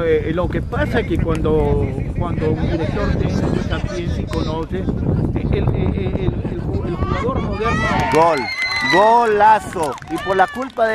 Eh, lo que pasa es que cuando, cuando un director técnico está piensa y conoce, eh, el, el, el, el, el jugador moderno... Gol, golazo. Y por la culpa de...